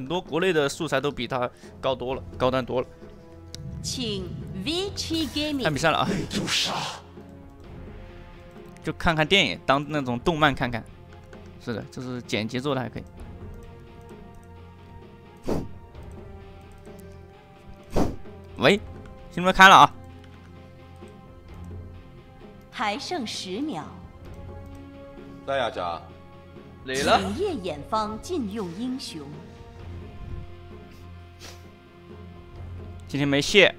很多国内的素材都比它高多了，高端多了。请 Vici Gaming 看比赛了啊！就看看电影，当那种动漫看看。是的，就是剪辑做的还可以。喂，兄弟们开了啊！还剩十秒，在呀，家。来了。请夜眼方禁用英雄。今天没谢。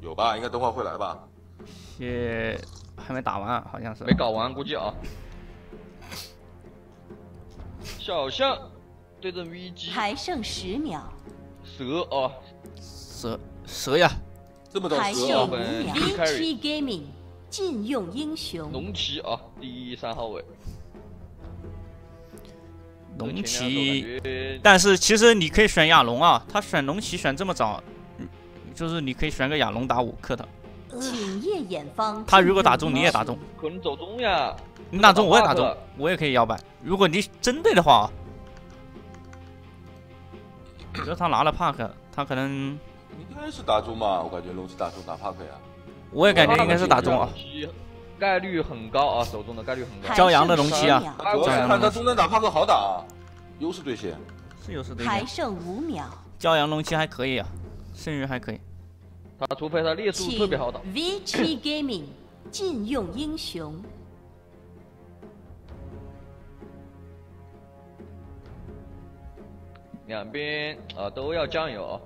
有吧？应该等会会来吧？谢还没打完，好像是。没搞完，估计啊。小象对着 VG。还剩十秒。蛇啊，蛇蛇呀！这么多蛇。还剩五秒。VG Gaming 禁用英雄。龙骑啊，第一三号位。龙骑，但是其实你可以选亚龙啊，他选龙骑选这么早，就是你可以选个亚龙打五克的。请夜眼方。他如果打中你也打中。可能走中呀。你打中我也打中，我也可以摇摆。如果你针对的话，我觉得他拿了帕克，他可能应该是打中嘛，我感觉龙骑打中打帕克呀。我也感觉应该是打中啊。概率很高啊，手中的概率很高。骄阳的龙骑啊，主要看他中单打帕克好打，优势对线是优势对线。还剩五秒。骄阳龙骑还可以啊，剩余还可以。他除非他猎速特别好打。VG Gaming 禁用英雄。两边啊都要酱油，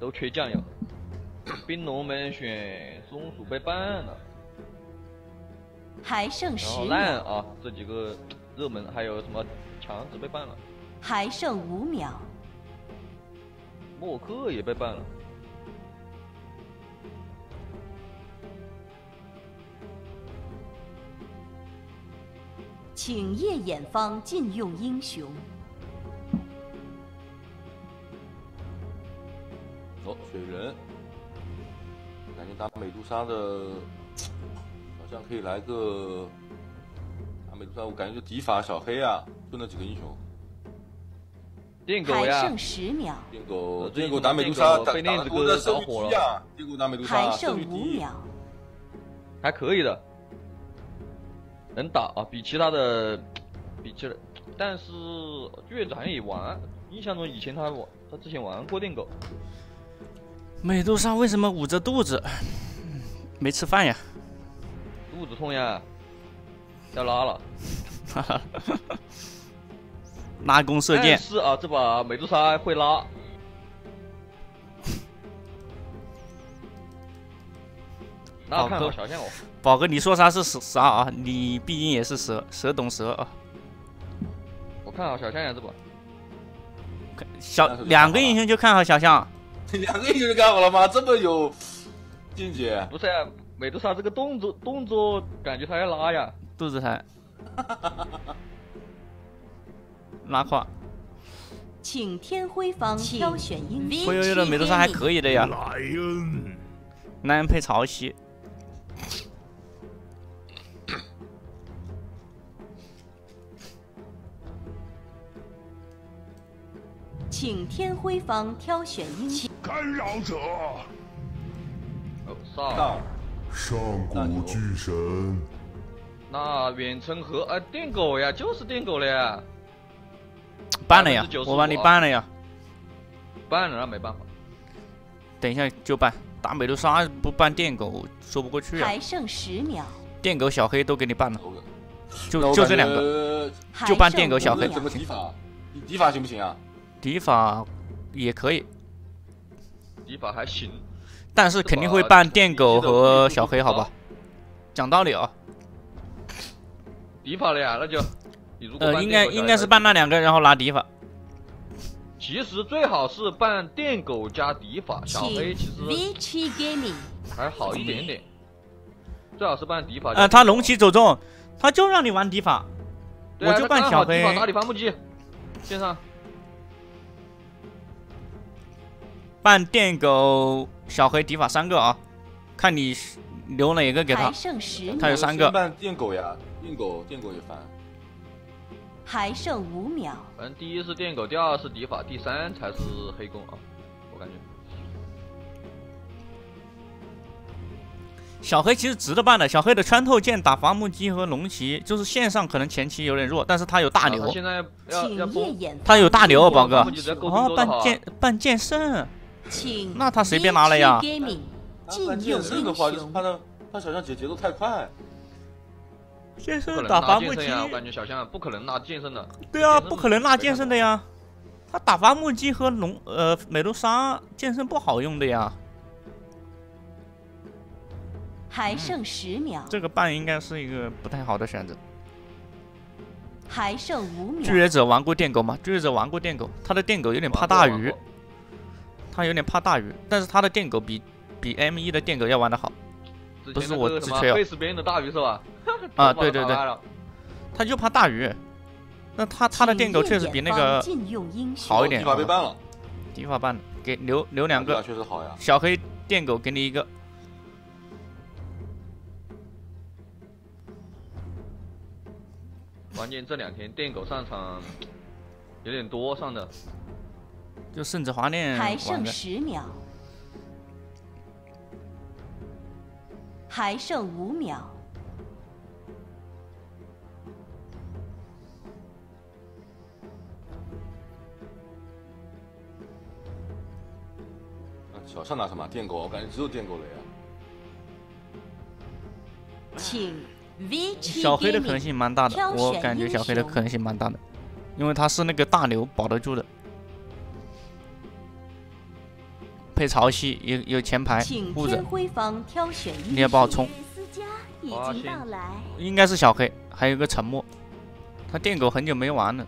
都缺酱油。冰龙们选松鼠被 ban 了。还剩十秒。烂啊！这几个热门还有什么强子被办了？还剩五秒。莫克也被办了。请叶眼方禁用英雄。哦，水人，感觉打美杜莎的。好像可以来个阿美杜莎，我感觉就敌法、小黑啊，就那几个英雄。电狗呀！还剩十秒。电狗，电狗打美杜莎，打打过的生鱼呀！电狗打美杜莎，还剩五秒。还可以的，能打啊，比其他的比起来，但是月子好像也玩，印象中以前他玩，他之前玩过电狗。美杜莎为什么捂着肚子？没吃饭呀？肚子痛呀，要拉了，哈哈，拉弓射箭是啊，这把美杜莎会拉。那看好小象我，宝哥，你说啥是啥啊？你毕竟也是蛇，蛇懂蛇啊。我看好小象呀，这把。小两个英雄就看好小象，两个英雄就看好了吗？这么有境界？不是。美杜莎这个动作动作，感觉他要拉呀，肚子疼，拉胯。请天辉方挑选英雄。灰悠悠的美杜莎还可以的呀。莱恩，莱恩配潮汐。请天辉方挑选英雄。干扰者。哦，上。上古巨神，那远程和啊电狗呀，就是电狗了呀，办了呀，我帮你办了呀，办了那没办法，等一下就办，打美杜莎不办电狗说不过去啊，还剩十秒，电狗小黑都给你办了，就就这两个，就办电狗小黑，怎么敌法？敌法行不行啊？敌法也可以，敌法还行。但是肯定会办电狗和小黑，好吧？讲道理啊。敌法了呀，那就。呃，应该应该是办那两个，然后拿敌法。其实最好是办电狗加敌法，小黑其实还好一点点。最好是办敌法。呃，他龙骑走中，他就让你玩敌法，我就办小黑。打你伐木机，线上。办电狗。小黑敌法三个啊，看你留哪个给他。他有三个。办电狗呀，电狗电狗也烦。还剩五秒。反正第一是电狗，第二是敌法，第三才是黑弓啊，我感觉。小黑其实值得办的，小黑的穿透剑打伐木机和龙骑，就是线上可能前期有点弱，但是他有大啊牛他，现在他有大牛，宝哥哦，办剑办剑圣，请那他随便拿了呀剑禁用圣的话，就是怕他的他小象节节奏太快，剑圣打伐木机我感觉小象不可能拿剑圣的。对啊，不可能拿剑圣的呀。他打伐木机和龙呃美杜莎剑圣不好用的呀，还剩十秒，这个半应该是一个不太好的选择。还剩五秒拒。绝者玩过电狗吗？拒绝者玩过电狗，他的电狗有点怕大鱼，他有点怕大鱼，但是他的电狗比比 M 一的电狗要玩的好，不是我自吹哦费斯别人的大鱼是吧？啊，对对对，他就怕大鱼。那他他的电狗确实比那个好一点迪法被办了，迪法办了，给留留两个确实好呀。小黑电狗，给你一个。关键这两天电狗上场有点多上的，就圣子华念还剩十秒，还剩五秒。啊小尚拿什么？电狗，我感觉只有电狗雷啊。请 VG 小黑的可能性蛮大的，我感觉小黑的可能性蛮大的，因为他是那个大牛保得住的，配潮汐有有前排请护着。你也不好冲，应该是小黑，还有一个沉默，他电狗很久没玩了，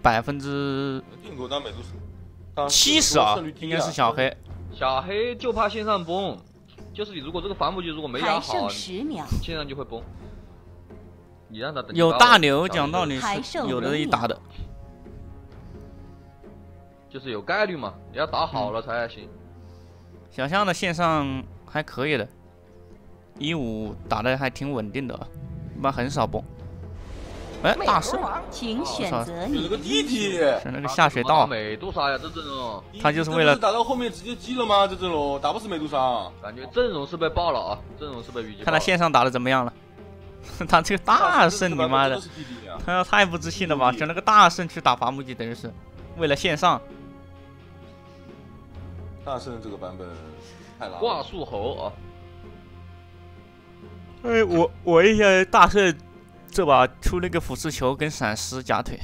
百分之七十啊应该是小黑，小黑就怕线上崩，就是你如果这个伐木机如果没压好，线上就会崩。你让他等有大牛，讲道理是有的一打的，就是有概率嘛，你要打好了才行。小象的线上还可以的，一五打的还挺稳定的，一般很少崩。哎，大圣请选择有你那个弟弟，选那个下水道，美杜莎呀，这阵容他就是为了不打到后面直接击了吗？这阵容打不死美杜莎，感觉阵容是被爆了啊，阵容是被虞姬。看他线上打的怎么样了。他这个大圣，你妈的！他太不自信了吧！选了个大圣去打伐木机，等于是为了线上。大圣这个版本太拉挂了，树猴啊，哎，我我一下大圣这把出那个腐蚀球跟闪失假腿，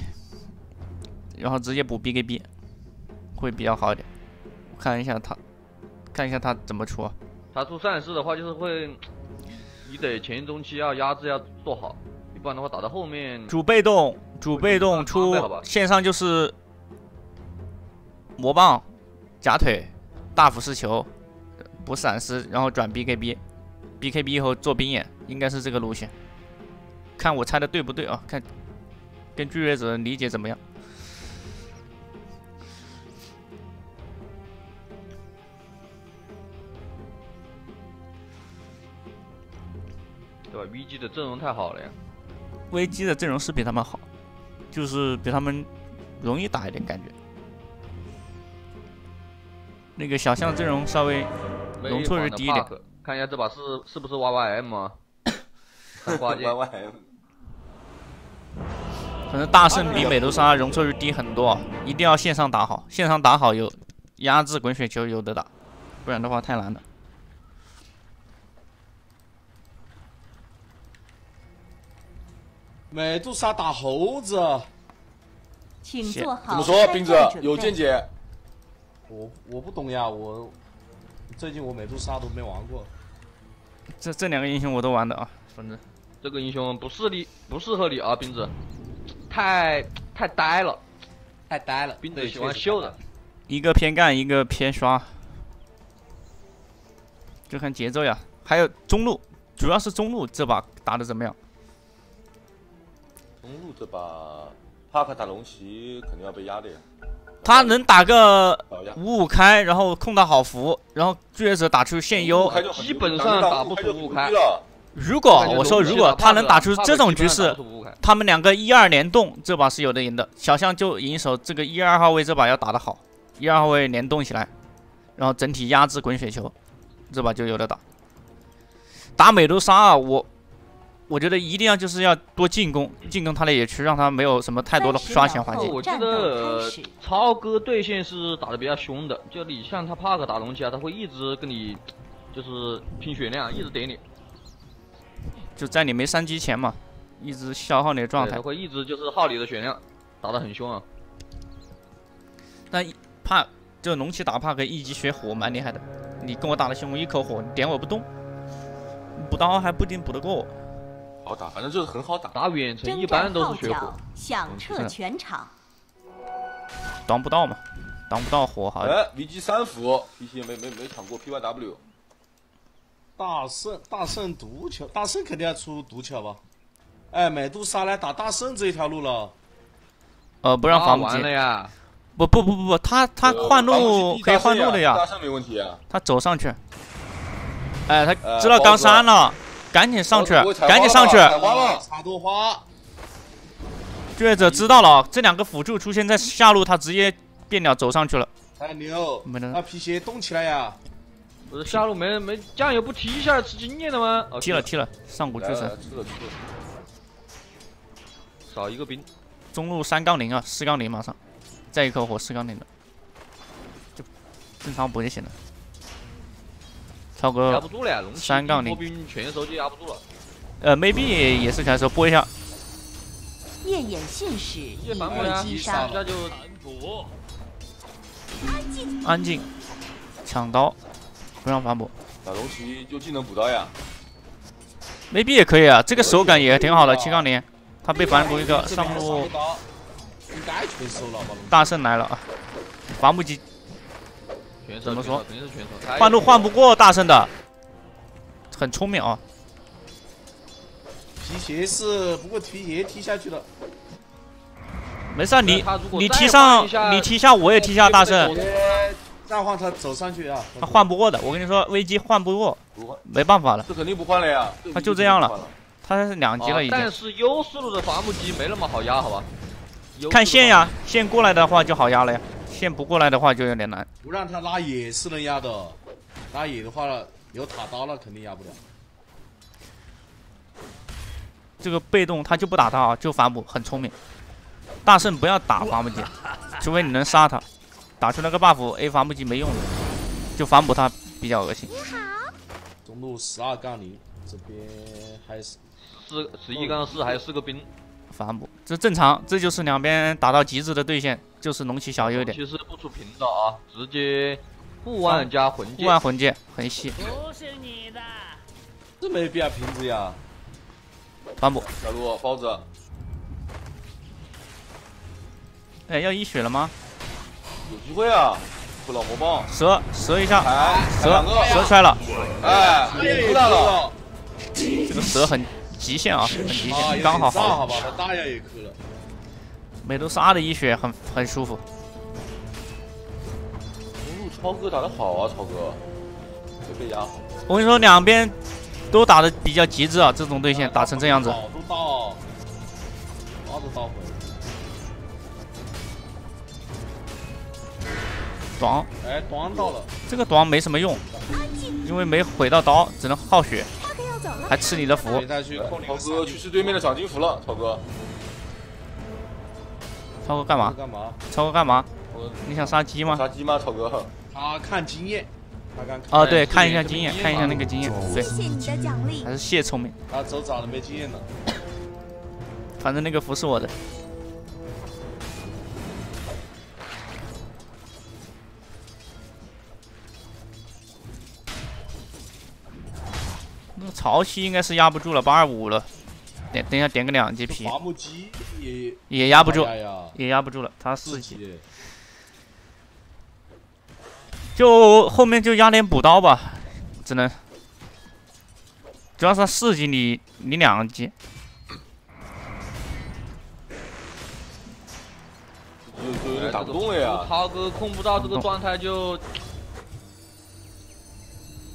然后直接补 BKB，会比较好一点。我看一下他，看一下他怎么出啊？他出善事的话就是会，你得前中期要压制要做好，你不然的话打到后面主被动，主被动出线上就是魔棒、假腿、大腐蚀球、补闪失，然后转 BKB，BKB 以后做兵眼，应该是这个路线。看我猜的对不对啊？看跟拒绝者理解怎么样？对吧？VG 的阵容太好了呀，，VG 的阵容是比他们好，就是比他们容易打一点感觉。那个小象阵容稍微容错率低一点。看一下这把是是不是 YYM 啊？可能大圣比美杜莎容错率低很多，一定要线上打好，线上打好有压制滚雪球有的打，不然的话太难了。美杜莎打猴子，请谢做好怎么说？开冰子有见解？我我不懂呀，我最近我美杜莎都没玩过。这这两个英雄我都玩的啊，反正这个英雄不适你，不适合你啊，冰子，太太呆了，太呆了，对冰子喜欢秀的。一个偏干，一个偏刷，就看节奏呀。还有中路，主要是中路这把打的怎么样？中路这把帕克打龙骑肯定要被压的呀，他能打个。五五开，然后控到好符，然后拒绝者打出现优。基本上打不出五五开如果我说如果他能打出这种局势，他们两个一二联动，这把是有的赢的。小象就赢手这个一二号位这把要打得好，一二号位联动起来，然后整体压制滚雪球，这把就有的打。打美杜莎啊，我我觉得一定要就是要多进攻，进攻他的野区，让他没有什么太多的刷钱环境。我觉得超哥对线是打的比较凶的，就你像他帕克打龙骑啊，他会一直跟你就是拼血量，一直点你。就在你没三级前嘛，一直消耗你的状态。他会一直就是耗你的血量，打的很凶啊。但帕就龙骑打帕克一级血火蛮厉害的，你跟我打的凶，一口火，你点我不动，补刀还不一定补得过我。好打，反正就是很好打。打远程一般都是血火，响彻全场。挡不到嘛，挡不到火好。哎，VG 三伏，提醒没没没抢过 PYW。大圣，大圣毒球，大圣肯定要出毒球吧？哎，美杜莎来打大圣这一条路了。呃，不让防不了呀？不不不不不，他他换路可以换路的呀。大圣没问题啊。他走上去。哎，他知道刚删了，赶紧上去，赶紧上去。插朵花。追者知道了，这两个辅助出现在下路，他直接变鸟走上去了。太牛！那皮鞋动起来呀！不是下路没没酱油不踢一下吃经验的吗？踢了踢了，上古巨神。少一个兵，中路三杠零啊，四杠零马上，再一颗火四杠零的，就正常补就行了。超哥压不住了，三杠零兵全收就压不住了。呃，maybe 也是开始播一下。夜眼信使一二击杀，那就安静安静，抢刀。不让反补，打龙骑就技能补刀呀，没必也可以啊，这个手感也挺好的。七杠零，他被反补一个上路，大圣来了啊！伐木机怎么说？换路换不过大圣的，很聪明啊！皮鞋是不过皮鞋踢下去了，没事，你你踢上你踢下我也踢下大圣。再换他走上去啊！他换不过的，我跟你说，危机换不过，没办法了。这肯定不换了呀！他就这样了，他是两级了已经。但是优势路的伐木机没那么好压，好吧？看线呀，线过来的话就好压了呀，线不过来的话就有点难。不让他拉野是能压的，拉野的话有塔刀了肯定压不了。这个被动他就不打他啊，就反补，很聪明。大圣不要打伐木机，除非你能杀他。打出那个 buff，A 伐木机没用的，就反补他比较恶心。你好，中路十二杠零，这边还是四十一杠四，还有四个兵反补，这正常，这就是两边打到极致的对线，就是龙骑小优点。其实不出瓶的啊，直接护腕加魂护腕魂剑很细。不是你的，这没必要瓶子呀。反补，小鹿包子。哎，要一血了吗？有机会啊！出老魔棒，蛇蛇一下，蛇蛇出来了，哎，出来了！这个蛇很极限啊，很极限，刚好好。好吧，大呀也磕了。美杜莎的一血很很舒服。中路超哥打的好啊，超哥，没被压。我跟你说，两边都打的比较极致啊，这种对线打成这样子。都到，刀都到回。短，哎，短到了，这个短没什么用，因为没毁到刀，只能耗血，还吃你的符。超哥去吃对面的赏金符了，超哥。超哥干嘛？干嘛？超哥干嘛？你想杀鸡吗？杀鸡吗，超哥？他看经验，他刚。哦，对，看一下经验，看一下那个经验，对。谢谢你的奖励。还是谢聪明。他走早了，没经验了。反正那个符是我的。那潮汐应该是压不住了，八二五了。点等一下点个两级皮。伐木机也也压不住，也压不住了，他四级。就后面就压点补刀吧，只能。主要是四级你你两级。就有点打不动了呀。涛哥控不到这个状态就。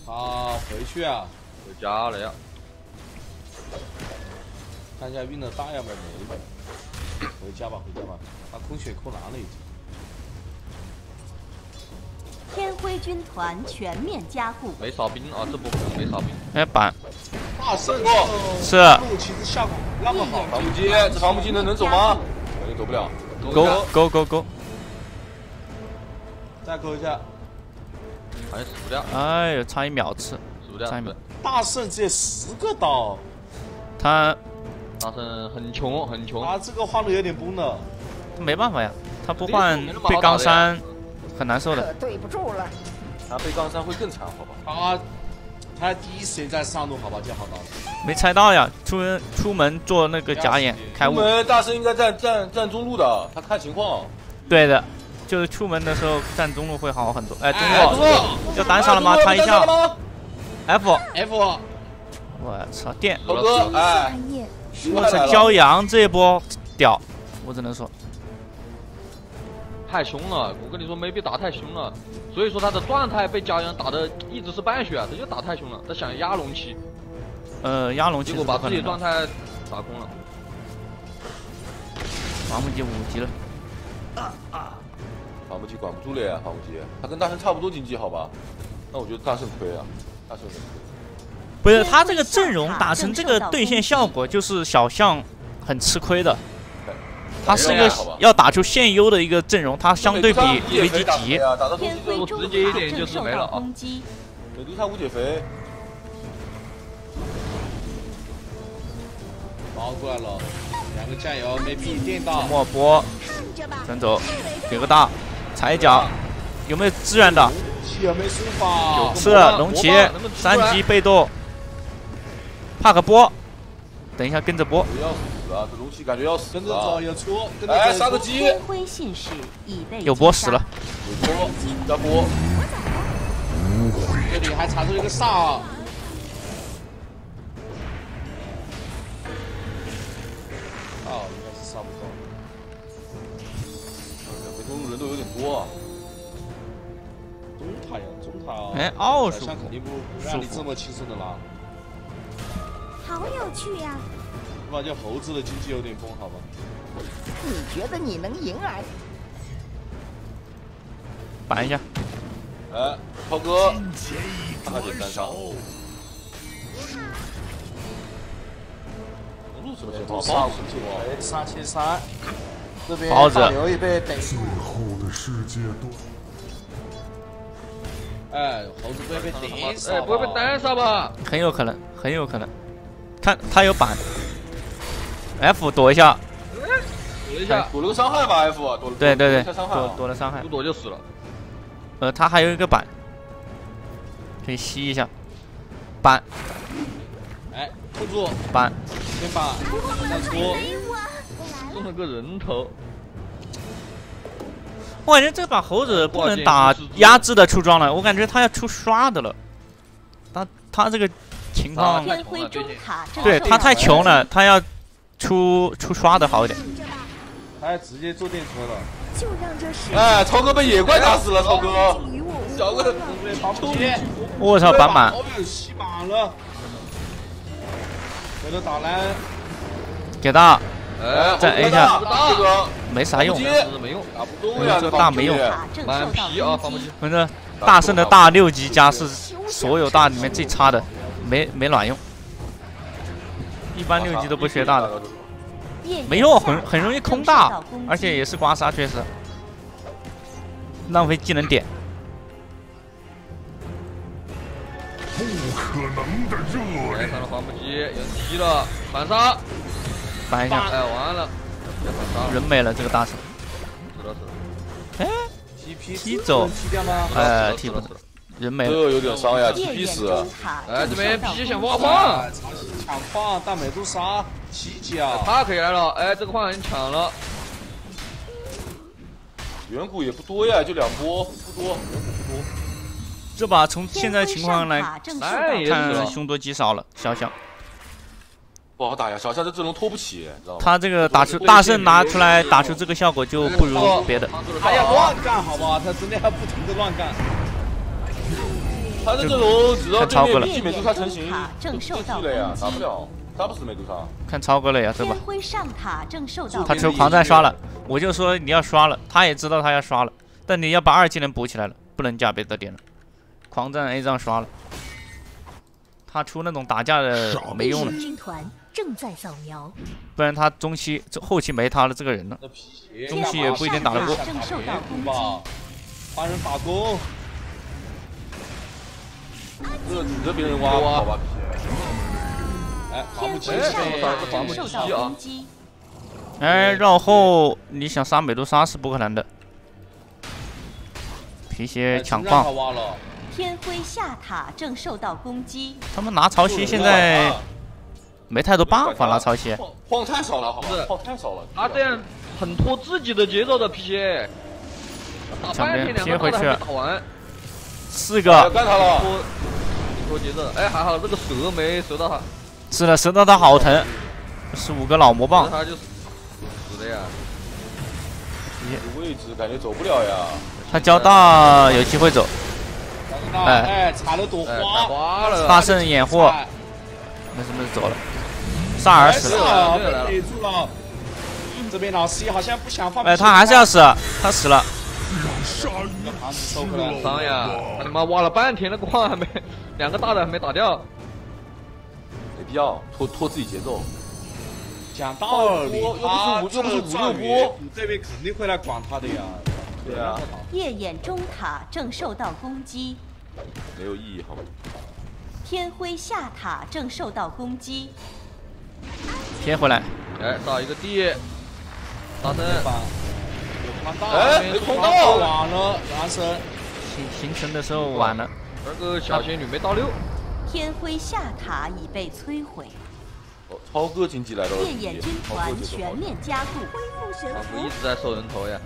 他回去啊。回家了呀！看一下运的大样没没？回家吧，回家吧，把空血扣拿了已经。天辉军团全面加固，没哨兵啊，这波可能没哨兵。哎，板大胜是路其实效果那么好，防不击，这防不击能能走吗？肯定走不了。勾勾勾勾，再勾一下。好像死不掉，哎呦，差一秒吃，死不掉。差一秒。大圣只有十个刀，他大圣很穷，很穷。啊这个换的有点崩了。没办法呀，他不换被杠三很难受的。对不住了，他被杠三会更惨，好吧？他他第一时间在上路，好吧，就好刀。没猜到呀，出门出门做那个假眼开雾。出门大圣应该站站站中路的，他看情况。对的，就是出门的时候站中路会好很多。哎，中路要单杀了吗？他一下 F F，我操电！猴哥，哎，我操骄阳这一波屌，我只能说太凶了。我跟你说，没被打太凶了，所以说他的状态被骄阳打的一直是半血，他就打太凶了，他想压龙骑。呃，压龙骑，结果把自己状态打空了。防不击五级了。啊啊！防不击管不住了呀，防不击，他跟大圣差不多经济，好吧？那我觉得大圣亏啊。不是他这个阵容打成这个对线效果，就是小象很吃亏的。他是一个要打出现优的一个阵容，他相对比危机急。天辉中塔正受到攻击。美杜莎无解肥。包过来了，两个酱油没必电到。莫波，转走，给个大踩一脚，有没有支援的？有没输法？是龙骑三级被动，怕个波，等一下跟着波。要死啊！这龙骑感觉要死。跟着走，有出。哎，杀个鸡。天辉信使已被有波死了。有波，加波。这里还藏着一个煞。哦，应该是杀不动。回中路人都有点多啊。中塔呀，中塔。哎，奥数肯定不让你这么轻松的拿。好有趣呀！吧，就猴子的经济有点崩，好吧？你觉得你能赢啊？板一下。哎，涛哥，他点单杀。路什么情况？杀五级，哎，杀七三。这边包子。留一被逮。最后的世界段。哎，猴子不会被单杀，哎，不会被单杀吧？很有可能，很有可能。看他有板，F 躲一下，躲一下，躲了个伤害吧，F 躲了。对对对，躲躲了伤害，不躲就死了。呃，他还有一个板，可以吸一下，板。哎，护住，板，先把再出，送了个人头。我感觉这把猴子不能打压制的出装了，我感觉他要出刷的了。他他这个情况，对他太穷了，他要出出刷的好一点。他直接坐电车了。哎，超哥被野怪打死了，超哥。小哥，我操，板板。洗板了。给他打蓝。给大。哎，再 A 一下，这个没啥用，没用，打不动呀，这个大没用，满皮啊，防不击。反正大圣的大六级加是所有大里面最差的，没没卵用，一般六级都不缺大的，没用，很很容易空大，而且也是刮痧，确实浪费技能点。不可能的热烈！上了防不击，有踢了，反杀。反一下，哎，完了，人没了，这个大神，死了死了，哎，踢走，踢掉吗？哎，踢不死，人没了，这有点伤呀，踢死，哎，这边皮想挖矿，抢矿，大美杜莎，奇迹啊，他可以来了，哎，这个矿人抢了，远古也不多呀，就两波，不多，远古不多，这把从现在情况来看，凶多吉少了，小小。不好打呀，小象这阵容拖不起，知道吗？他这个打出大圣拿出来打出这个效果就不如别的。他要乱干好吧？他真的要不停的乱干。他的阵容只要对面技美杜莎成型，就 GG 了呀，打不了。打不死美杜莎？看超哥了呀，对吧天？辉上塔正受到他出狂战刷了，我就说你要刷了，他也知道他要刷了，但你要把二技能补起来了，不能加别的点了。狂战 A 杖刷了，他出那种打架的没用了，军团正在扫描，不然他中期后期没他的这个人了。中期也不一定打得过帮人打工。这指着别人挖好吧，皮鞋。哎，塔防不正受到起啊攻击。哎，绕后你想杀美杜莎是不可能的。皮鞋抢让他矿，天辉下塔正受到攻击。他们拿潮汐现在没太多办法拿潮汐。晃晃太少了，好吧是？晃太少了。他这样很拖自己的节奏的皮鞋，打半天两个大的还没打完，四要个干他了，拖拖节奏。哎，还好这个蛇没蛇到他，是的，蛇到他好疼，十五个老魔棒，他就死的呀。这位置感觉走不了呀。他交大有机会走，哎。哎，踩了朵哎，花，花了。大圣掩护，踩没事没事走了，萨尔死了，啊，对了被逮住了。这边老 C 好像不想放。哎，他还是要死，他死了，盘子收回来。伤呀！他他妈挖了半天，那个矿还没，两个大的还没打掉。没必要拖拖自己节奏。讲道理，又不是他五又不是五六元波这边肯定会来管他的呀。对啊，夜眼中塔正受到攻击。没有意义，好吗？天辉下塔正受到攻击。贴回来，哎，打一个地，大圣，哎没空到晚了，男生。行行程的时候晚了，那个小仙女没到六，天辉下塔已被摧毁。哦，超哥经济来到了第一夜眼军团全面加固。仿佛一直在收人头呀。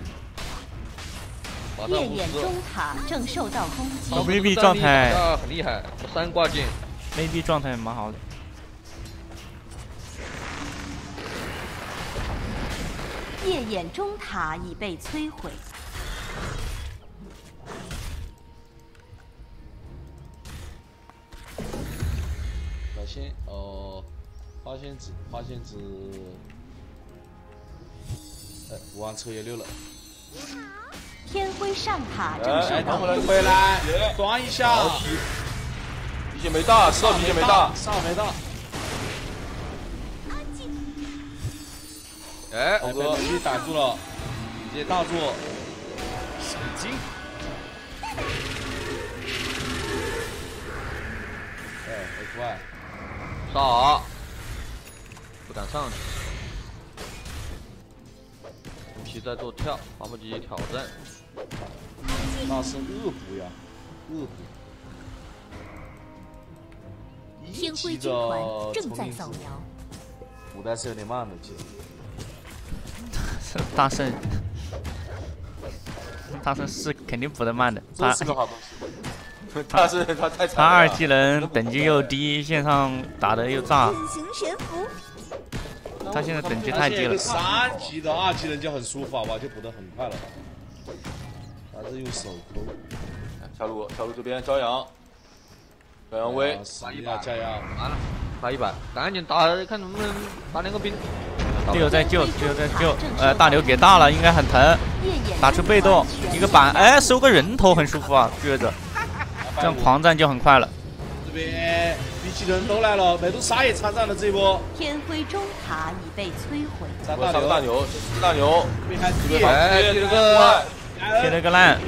把他五十夜眼中塔正受到攻击。哦 VB 状态啊，很厉害，三挂件。，maybe 状态蛮好的，夜眼中塔已被摧毁。小心哦，花仙子，花仙子。哎，五万车也溜了。天辉上塔正受哎，到等回来，攻击。回来皮，端一下。皮鞋没大，知道皮鞋没大。上没到。哎，猴哥被逮住了，直接大作。神经。哎，F Y，杀，不敢上去。武器在做跳，发布机挑战。那是恶补呀，恶补。天辉军团正在扫描。补带是有点慢的，其实。大圣，大圣是肯定补的慢的，他这是个好东西。他是他太惨了。他二技能等级又低，线上打的又炸，隐形悬浮，他现在等级太低了。三级的二技能就很舒服，好吧，就补的很快了。还是用手抠。下路下路这边朝阳，朝阳威打，一把加油！完了，打一百，赶紧打，看能不能打两个兵。队友在救，队友在救，呃，大牛给大了，应该很疼，打出被动，一个板，哎，收个人头很舒服啊，撅着，这样狂战就很快了。这边 B 技能都来了，美杜莎也参战了这一波。天辉中塔已被摧毁。大牛，大牛，是大牛，这边还地，哎，第二个，贴了个烂哎，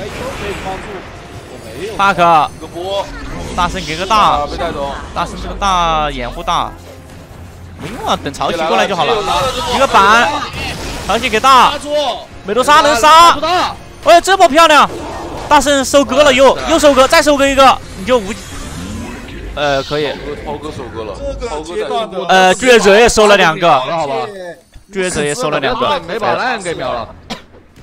又被帮助，我没有。，bug，一个波，大圣给个啊大，被带走，大圣这个大掩护大，不用啊，等潮汐过来就好了。一个板，潮汐给大。美杜莎能杀。哎，这波漂亮，大圣收割了又又收割，再收割一个，你就无，呃，可以，涛哥收割了，这个超哥阶段的呃，倔者也收了两个，好吧，倔者也收了两个。没把烂给秒了，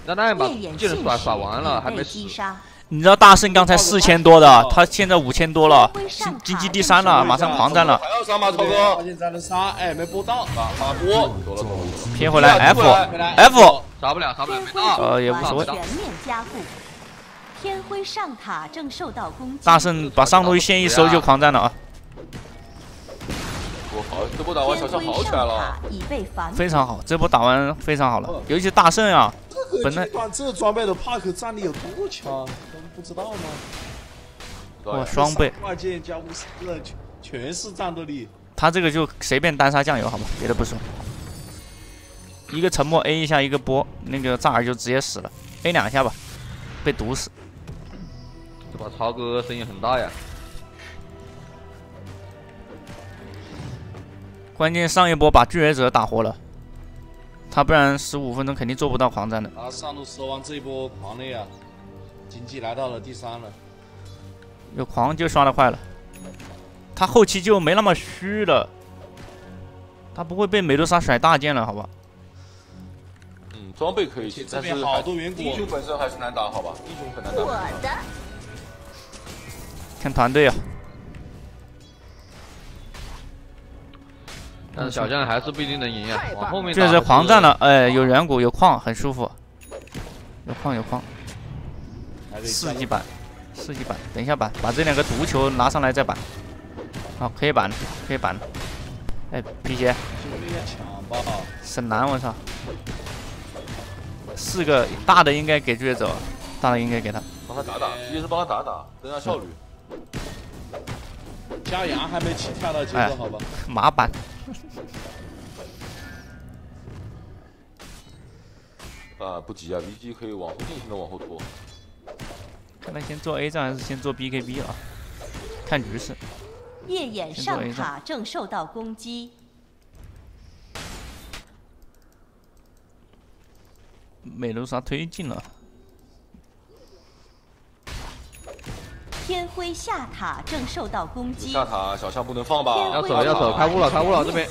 那烂把技能耍耍完了，还没死。被击。杀。你知道大圣刚才四千多的，他现在五千多了，经经济第三了，马上狂战了，还要杀吗？超发哥，现咱能杀，哎，没播到。打打波，走了走了，撇回来，F F，杀不了，杀不了，没到。呃也无所谓团全面加固。天辉上塔正受到攻击。大圣把上路一线一收就狂战了啊！我好，这波打完小象好起来了，非常好，这波打完非常好了，尤其大圣啊，本来这装备的帕克战力有多强，不知道吗？哇，双倍，挂件加五十，全全是战斗力。他这个就随便单杀酱油，好吧，别的不说。一个沉默 A 一下，一个波，那个炸儿就直接死了，A 两下吧，被毒死。这把超哥声音很大呀。关键上一波把拒绝者打活了，他不然十五分钟肯定做不到狂战的。他上路蛇王这一波狂了呀，经济来到了第三了，有狂就刷的快了，他后期就没那么虚了，他不会被美杜莎甩大剑了，好吧？嗯，装备可以，但是英雄本身还是难打，好吧？英雄很难打。我的，看团队啊。但是小将还是不一定能赢啊，往后面这是狂战了，哎，有远古有矿，很舒服，有矿有矿，四级板，四级板，等一下板，把这两个毒球拿上来再板，好，可以板，可以板，哎，皮鞋，沈南，我操，四个大的应该给绝者，大的应该给他，帮他打打，直接是帮他打打，增加效率。加牙还没起跳到节奏，好吧？麻板。啊，不急啊，VG 可以往后尽情的往后拖。看他先做 A 站还是先做 BKB 啊？看局势。夜眼上塔正受到攻击。美卢莎推进了。天辉下塔正受到攻击。下塔小象不能放吧？要走要走，开雾了开雾了这边。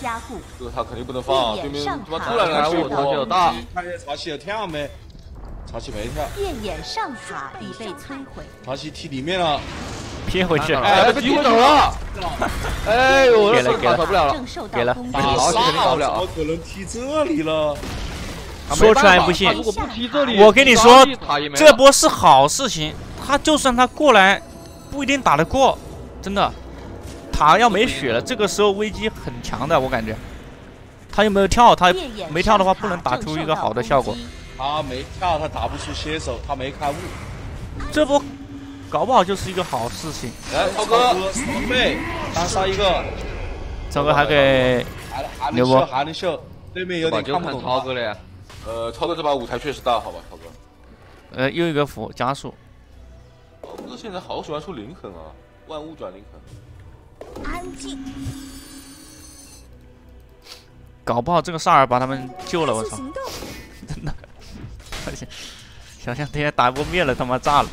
这个塔肯定不能放，对面他妈突然开雾，超级大。看见潮汐有跳没？潮汐没跳。夜眼上塔已被摧毁。潮汐踢里面了，撇回去。哎，被踢走了。哎呦，给了给了，不了了。给了。好，肯定了。怎么可能踢这里了？说出来不信。如果不踢这里，我跟你说，这波是好事情。他就算他过来。不一定打得过，真的。塔要没血了，这个时候危机很强的，我感觉。他又没有跳，他没跳的话不能打出一个好的效果。他没跳，他打不出血手，他没开雾。这波搞不好就是一个好事情。来，超哥，双倍单杀一个。超哥还给牛波还能秀，对面有点看不懂超哥了呀。呃，超哥这把舞台确实大，好吧，超哥。呃，又一个辅加速。哥现在好喜欢出林肯啊，万物转林肯。安静。搞不好这个萨尔把他们救了，我操！真的，小象天天打不过灭了，他妈炸了。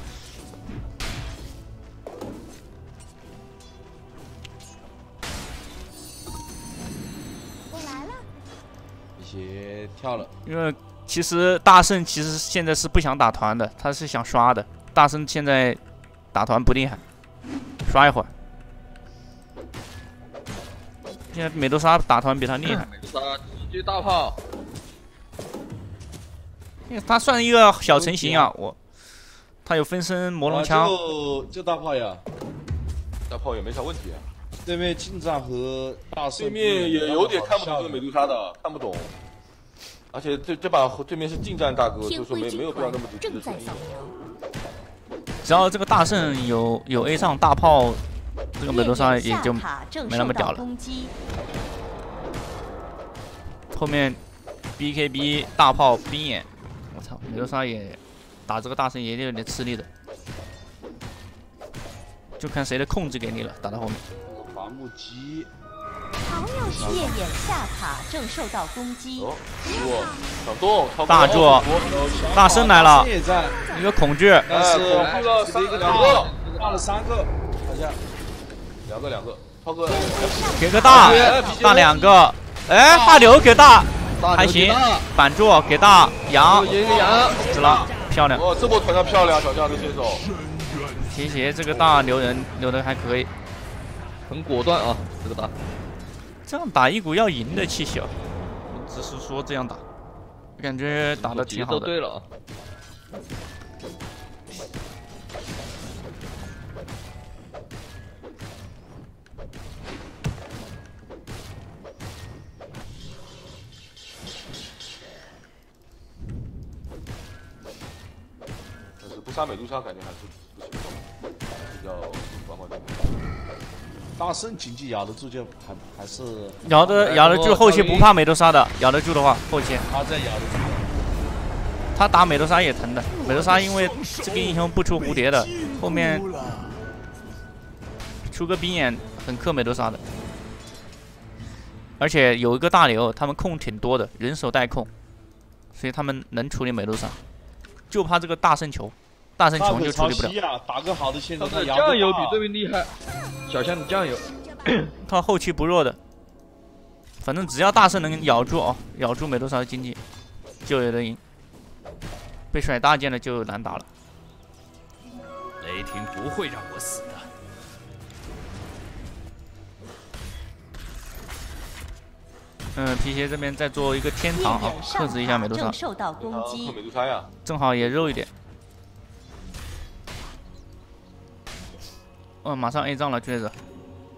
我来了。一些跳了，因为其实大圣其实现在是不想打团的，他是想刷的。大圣现在。打团不厉害，刷一会儿。现在美杜莎打团比他厉害。美杜莎直接大炮，因为他算一个小成型啊，我。他有分身魔龙枪。就就大炮呀，大炮也没啥问题啊。对面近战和大圣。对面也有点看不懂这个美杜莎的，看不懂。而且这这把对面是近战大哥，就说没没有必要那么直接的。只要这个大圣有有 A 上大炮，这个美杜莎也就没那么屌了。后面 BKB 大炮冰眼，我操，美杜莎也打这个大圣也有点吃力的，就看谁的控制给你了。打到后面，伐木机。夜眼下塔正受到攻击。小洞，大柱，大圣来了，一个恐惧。但是这个是一个两个，大了三个，好像两个两个，超哥给个大，大两个，哎，大牛给大，还行，板住给大，羊，死了，漂亮。哇，这波团战漂亮，小将的选手。提鞋这个大留人留的还可以，很果断啊，这个大。这样打一股要赢的气息啊！只是说这样打，感觉打的挺好的。对了。杀美杜莎感觉还是不行的，比较管管定。大圣经济咬得住就还还是咬得咬得住，后期不怕美杜莎的，咬得住的话，后期他在咬得住。他打美杜莎也疼的。美杜莎因为这个英雄不出蝴蝶的，后面出个冰眼很克美杜莎的，而且有一个大牛，他们控挺多的，人手带控，所以他们能处理美杜莎，就怕这个大圣球，大圣穷就处理不了。打个好的线他头，咬不的酱油比到这边厉害，小象的酱油。他后期不弱的，反正只要大圣能咬住哦，咬住美杜莎的经济，就有的赢。被甩大剑的就难打了。雷霆不会让我死的。嗯，皮鞋这边再做一个天堂啊，克制一下美杜莎，受到攻击美，杜莎呀，正好也肉一点。哦，马上 A 账了，娟子，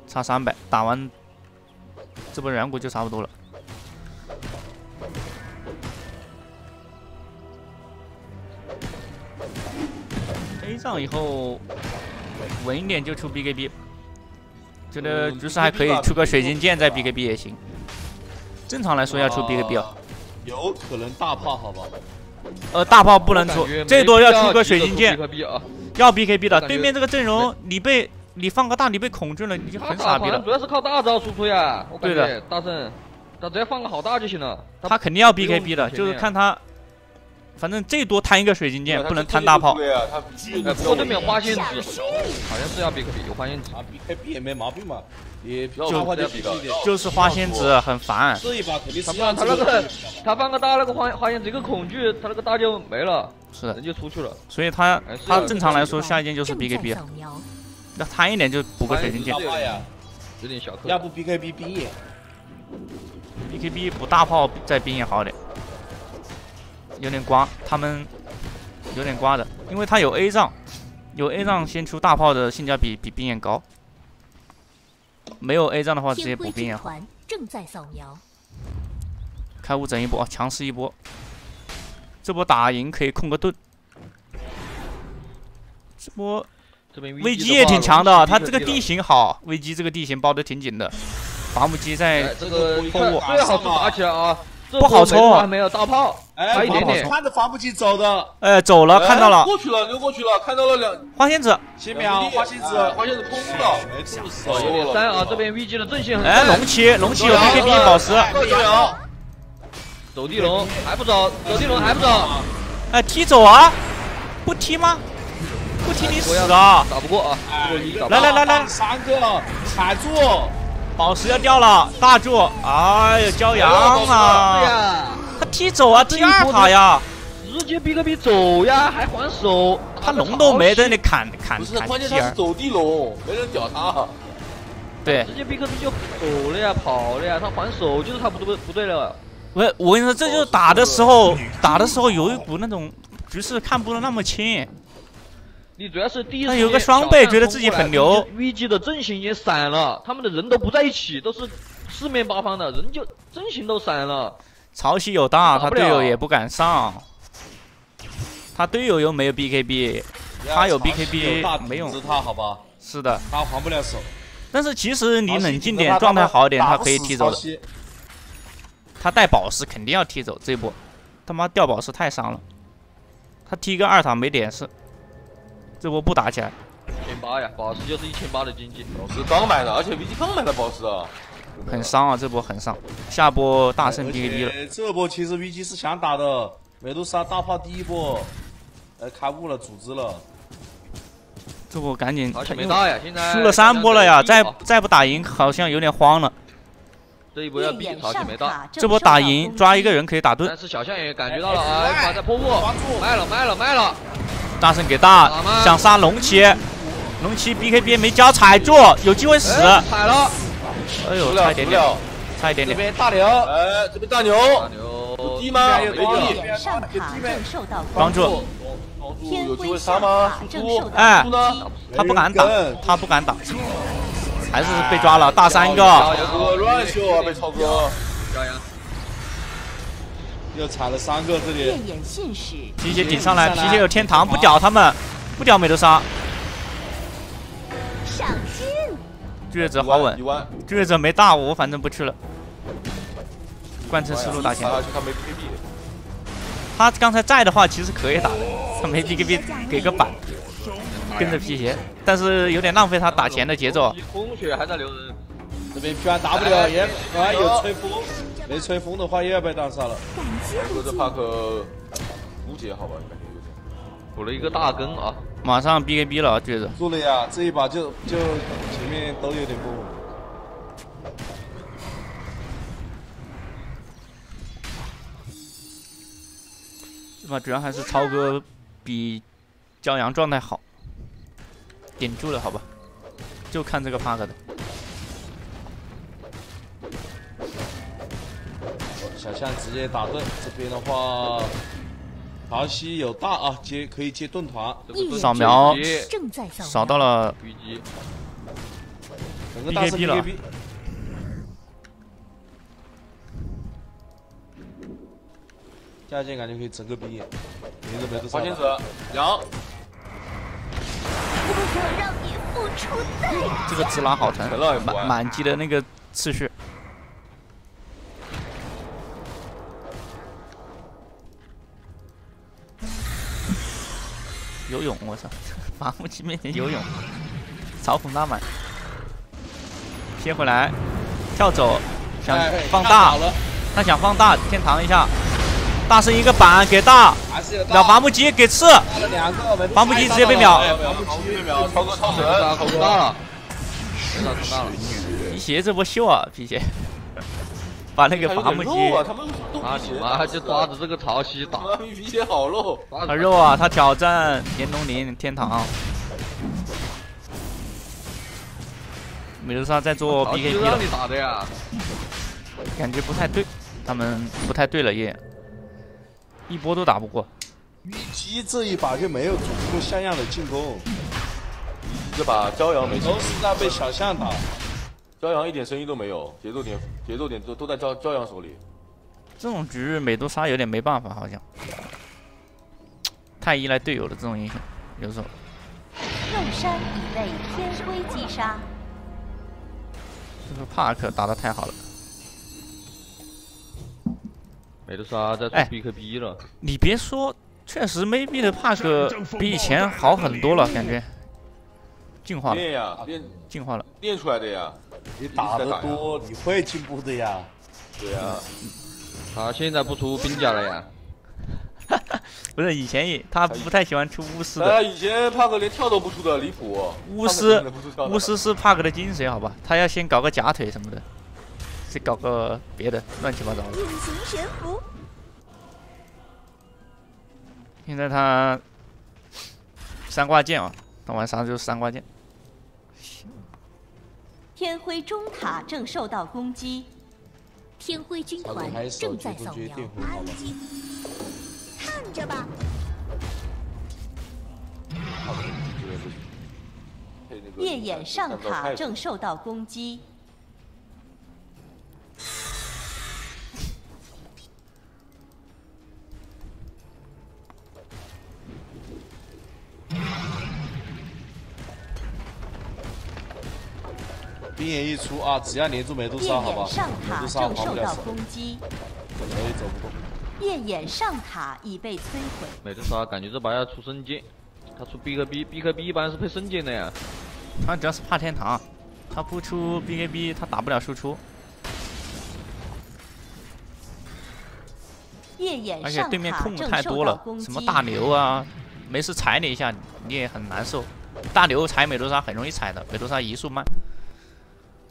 差三百，打完这波远古就差不多了。A 账以后稳一点就出 BKB，觉得嗯局势还可以，出个水晶剑再 BKB 也行。正常来说要出 BKB 啊，有可能大炮，好吧？呃，大炮不能出最多要出个水晶剑要 BKB 的。对面这个阵容，你被你放个大，你被恐惧了，你就很傻逼了主。要是靠大招输出呀，我感对的觉大圣，他只要放个好大就行了。他肯定要 BKB 的，就是看他，反正最多贪一个水晶剑，不能贪大炮。对啊，他哎，不过对面花仙子好像是要 BKB，有花仙子。啊，BKB 也没毛病嘛，也就就就是花仙子很烦，这一把肯定他他那个他放个大那个花花仙子一个恐惧，他那个大就没了，是的人，就出去了。所以他哎他正常来说下一件就是 BKB，扫描，那摊一点就补个水晶剑有点小克。要不 BKB 冰眼，BKB 补大炮再冰也好点，有点刮，他们有点刮的，因为他有 A 仗，有 A 仗先出大炮的性价比比冰眼高，没有 A 仗的话直接补冰眼好。军团正在扫描，开悟整一波，强势一波，这波打赢可以控个盾。这波危机机也挺强的，他他这个地形好，危机这个地形包的挺紧的，伐木机在哎，这个后路最好是打起来啊！不好抽啊波美杜莎还没有大炮，哎，差一点点。看着伐木机走的，哎走了，看到哎了过去了，溜过去了，看到了两花仙子，七秒花仙子，哎花仙子空了，没住哦有点手，三啊，这边 VG 的阵线很哎龙骑龙骑有 BKB 宝石，够有有，走地龙还不走，走地龙还不走，哎踢走啊，不踢吗？不踢你死啊！打不过啊！来来来来，三个踩住，宝石要掉了，大柱，哎呀骄阳对啊！呀，他踢走啊，踢二塔呀，直接逼个逼走呀，还还手，他龙都没在那里砍砍不是，关键，他是走地龙，没人屌他。对，直接逼个逼就走了呀，跑了呀，他还手就是他不对不对了。我我跟你说，这就是打的时候，打的时候有一股那种局势看不得那么清。你主要是第一他有个双倍觉得自己很牛，VG 的阵型也散了，他们的人都不在一起，都是四面八方的人就阵型都散了。潮汐有大，他队友也不敢上，他队友又没有 BKB，他有 BKB 没用是他好吧，是的。他还不了手。但是其实你冷静点，状态好一点，他可以踢走的。的。他带宝石肯定要踢走这一波，他妈掉宝石太伤了。他踢个二塔没点事，这波不打起来。一千八呀，宝石就是一千八的经济。宝石刚买的，而且 VG 刚买的宝石啊，很伤啊，这波很伤。下波大胜而 BKB 了，这波其实 VG 是想打的，美杜莎大炮第一波，呃，开悟了，组织了。这波赶紧而且没大呀，现在输了三波了呀，再啊再不打赢好像有点慌了。这一波要逼烈焰淘气没大，上塔正这波打赢抓一个人可以打盾但，是小象也感觉到了，哎，把在破布卖了卖了卖了，大圣给大想杀龙骑，龙骑 BKB 没交踩住，有机会死。哎踩了，哎呦，差一点点，差一点点。这边大牛，哎，这边大牛，大牛。低吗？没有地，烈焰上塔正受到帮助有机辉下会杀吗？哎他不敢打他不敢打，还是被抓了，大三个。超哥乱秀啊，被超哥。又踩了三个这里，皮鞋顶上来，皮鞋有天堂，不屌他们，不屌美杜莎，上心，追月者好稳。一，弯，追月者没大，我反正不去了。贯彻思路打前打，下去他刚才在的话其实可以打的，他没 BKB 给个板，跟着皮鞋，但是有点浪费他打钱的节奏。空血还在留人，这边 P 完 W 也啊有吹风，没吹风的话又要被单杀了。感激不尽。说这帕克无解好吧，感觉有点。补了一个大根啊！马上 BKB 了，接着输了呀，这一把就就前面都有点不稳。这把主要还是超哥比骄阳状态好，顶住了好吧，就看这个帕克的。小象直接打盾，这边的话，桃溪有大啊，接可以接盾团，扫描正在扫扫到了狙击，整个大圣 BKB 了。下一件感觉可以整个闭眼，没得杀了。花仙子羊，不可让你付出代价。这个直拉好疼满满级的那个次序。我操！伐木机面前游泳，嘲讽大满，切回来，跳走，想哎放大他想放大天堂一下，大圣一个板给大，秒伐木机给刺，伐木机直接被秒哎秒秒秒秒，超哥超神，了，大空大了，皮鞋这波秀啊，皮鞋，把那个伐木机肉啊，他们动啊皮鞋，你妈就抓着这个潮汐打，好肉，抓他肉啊，他挑战炎龙林天堂。美杜莎在做潮 BKB 了汐让你，打的呀！感觉不太对，他们不太对了耶，一波都打不过。虞姬这一把就没有组出像样的进攻，这把骄阳没都是在被小象打。骄阳一点声音都没有，节奏点节奏点都都在骄骄阳手里。这种局美杜莎有点没办法，好像。太依赖队友的这种英雄，有时候。肉山已被天辉击杀，这个帕克打的太好了。美杜莎在出哎 BKB 了，你别说，确实 maybe 的帕克比以前好很多了，感觉进化了，练呀，练进化了。练出来的呀。你打的多，你会进步的呀。对呀，他现在不出冰甲了呀！不是以前也他不太喜欢出巫师哎，的，以前帕克连跳都不出的，离谱。巫师巫师是帕克的精髓，好吧？他要先搞个假腿什么的，再搞个别的乱七八糟的。隐形悬浮，现在他三挂剑啊，他玩啥就是三挂剑。天辉中塔正受到攻击，天辉军团正在扫描。安静，看着吧。夜眼上塔正受到攻击，冰眼一出啊，只要连住美杜莎，好吧，美杜莎正还不了手，受到攻击，走也走不动。夜眼上塔已被摧毁，美杜莎感觉这把要出圣剑，他出 BKB，BKB 一般是配圣剑的呀。他主要是怕天堂，他不出 BKB 他打不了输出，夜眼而且对面控太多了，什么大牛啊，没事踩你一下你也很难受。大牛踩美杜莎很容易踩的，美杜莎移速慢。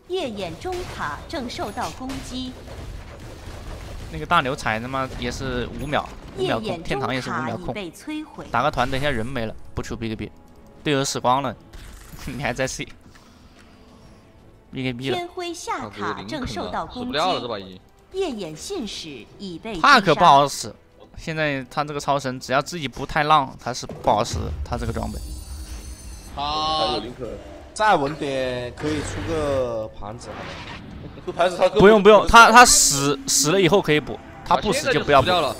夜眼中塔正受到攻击，那个大牛踩他妈也是五秒，五秒控，夜眼天堂也是五秒控。被摧毁，打个团，等一下人没了，不出 BKB，队友死光了，你还在 C。BKB 了，天辉下塔正受到攻死不了了这击，把一。夜眼信使已被帕克不，好使。现在他这个超神，只要自己不太浪，他是不好使。他这个装备，他有他林肯，再稳点可以出个盘子，不用不用，他他死死了以后可以补，他不死就不要补，掉了。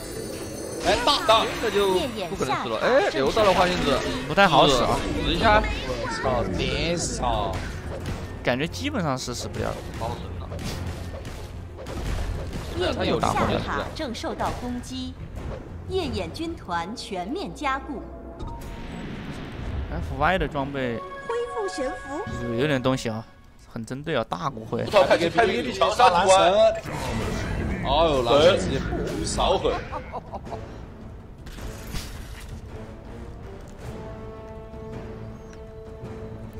哎，大大，这就不可能死了。哎，留到了花仙子，不太好使啊。死一下，我操，点死他！感觉基本上是死不了的。好狠啊！夜他有眼下塔正受到攻击，夜眼军团全面加固。FY 的装备恢复神符，有有点东西啊，很针对啊，大骨灰葡。萄开给开给你强杀蓝图案，神，哦呦，蓝神直接不少狠。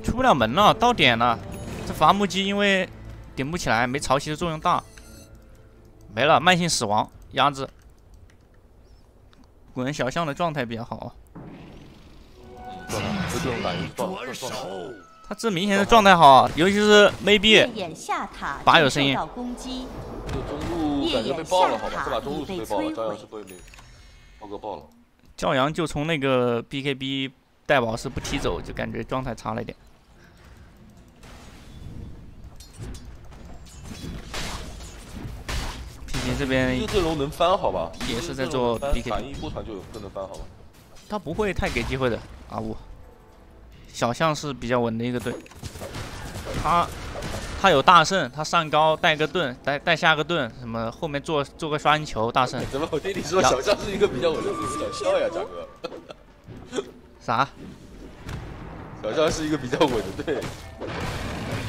出不了门了，到点了。这伐木机因为顶不起来，没潮汐的作用大，没了，慢性死亡，鸭子。果然小象的状态比较好啊，就这种感觉，状态状态。他这明显的状态好啊，尤其是 maybe 下塔把有声音这中路感觉被爆了，好吧？这把中路是被爆了，朝阳是被被豹哥爆了。教阳就从那个 BKB 带宝石不踢走，就感觉状态差了一点。PK 这边这个阵容能翻好吧？也是在做这个阵容能 PK 翻反一波团就有就能翻好吧？他不会太给机会的阿乌。小象是比较稳的一个队，他他有大圣，他上高带个盾，带带下个盾，什么后面做做个双球大圣怎么我听你说小象是一个比较稳的队，小笑呀，嘉哥。啥？小象是一个比较稳的队，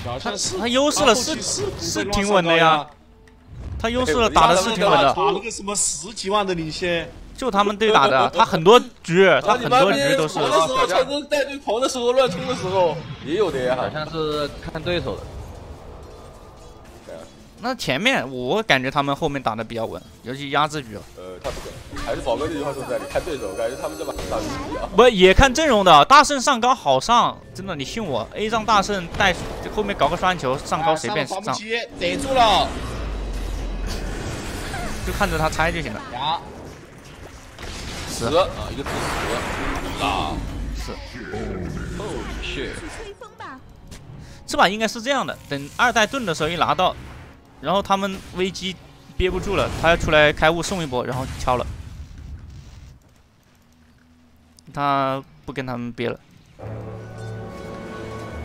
小象是他优势了是是是挺稳的呀，他优势了打的是挺稳的，打了个什么十几万的领先，就他们对打的，他很多局，他很多局都是狂的时候，唱歌带队狂的时候，乱冲的时候也有的呀。好像是看对手的。那前面我感觉他们后面打的比较稳，尤其压制局，呃，他不稳，还是宝哥这句话说在，你看对手，感觉他们这把打鱼啊。不也看阵容的，大圣上高好上，真的你信我，A 上大圣带就后面搞个双球上高随便上，上了伐木机逮住了，就看着他拆就行了。呀，死啊，一个字死啊，是，哦，去，吹风吧，这把应该是这样的，等二代盾的时候一拿到，然后他们危机憋不住了，他要出来开悟送一波，然后敲了，他不跟他们憋了。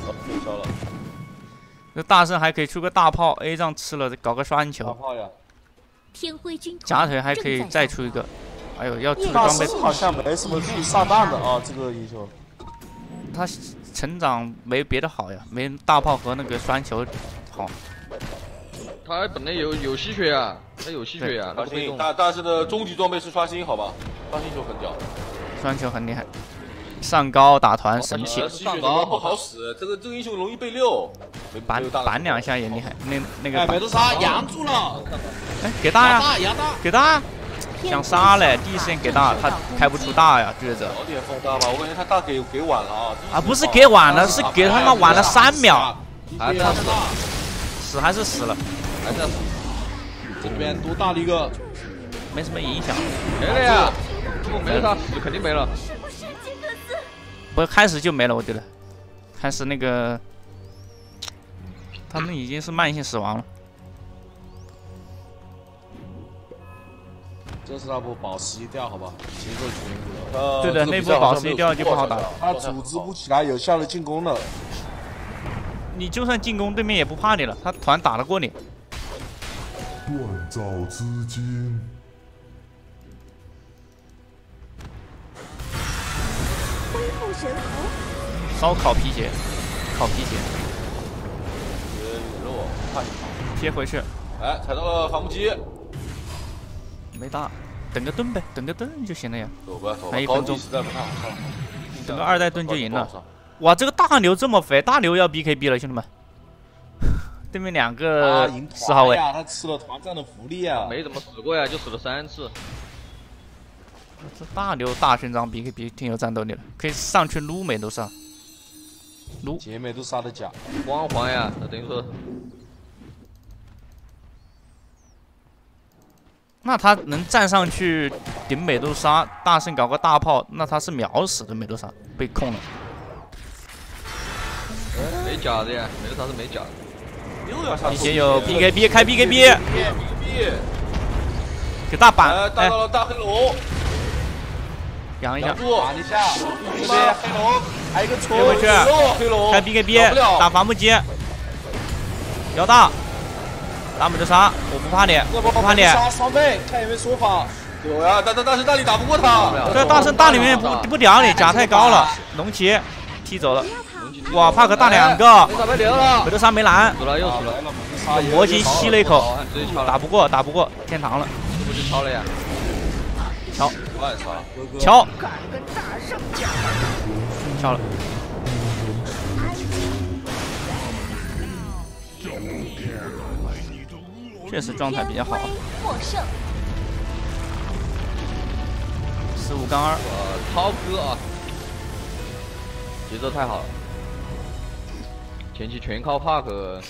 好，敲了。那大圣还可以出个大炮，A 上吃了搞个双人球，炮呀，天灰军团假腿还可以再出一个。哎呦，要出大装备圣好像没什么出炸弹的啊，这个英雄。他成长没别的好呀，没大炮和那个双球好。他本来有有吸血啊，他有吸血啊，他不被动。大大师的终极装备是刷新，好吧？刷新就很屌。双球很厉害，上高打团神器呃，吸血什么不好使，这个这个英雄容易被溜，没板板两下也厉害。那那个哎，板美杜莎扬住了，哎给大呀，压大压大，给大，想杀嘞！第一时间给大，他开不出大呀，倔着。早点放大吧，我感觉他大给给晚了啊。啊，不是给晚了，是给他妈晚了三秒，还是要死，死还是死了，还是要死，这边多大的一个，没什么影响。没了呀！不没了他死肯定没了。不开始就没了，我觉得，开始那个，他们已经是慢性死亡了。这是那波宝石一掉，好吧，节奏全部了。呃对的这个那波宝石一掉就不好打了他组织不起来有效的进攻了，你就算进攻，对面也不怕你了，他团打得过你。锻造资金，恢复神符，烧烤皮鞋，烤皮鞋，呃有肉，怕你跑。接回去，哎，踩到了伐木机，没大，等个盾呗，等个盾就行了呀。走吧走吧，还一分钟实在不太好上。等个二代盾就赢了。哇，这个大牛这么肥，大牛要 BKB 了，兄弟们。对面两啊，个赢四号位，呀，他吃了团战的福利啊，没怎么死过呀，就死了三次。这大牛大勋章 BKB 挺有战斗力的，可以上去撸美都上。撸姐妹都杀的假，光环呀，那等于说那他能站上去顶美杜莎，大圣搞个大炮，那他是秒死的美杜莎，被控了。没假的呀，美杜莎是没假的。又要上以前有 BKB 开 BKB，给大板哎，，打哎到，了大黑龙，养一下。不对？黑龙还有一个冲贴回去，黑龙，开 BKB，打伐木机，摇大，打美杜莎，我不怕你，这我不怕你。杀双倍，看有没有说法。有呀，但但但是那里打不过他，这大圣大里面不不屌你，甲太高了，龙骑踢走了，哇，帕克大两个，没打白流了。美，杜莎没蓝，死了又死了，魔晶吸了一口，打不过打不过天堂了，是不是敲了呀？敲。敲，敲了，确实状态比较好，获胜。十五杠二，呃，涛哥。啊，节奏太好了，前期全靠帕克